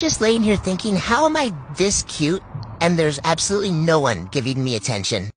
Just laying here thinking, how am I this cute and there's absolutely no one giving me attention?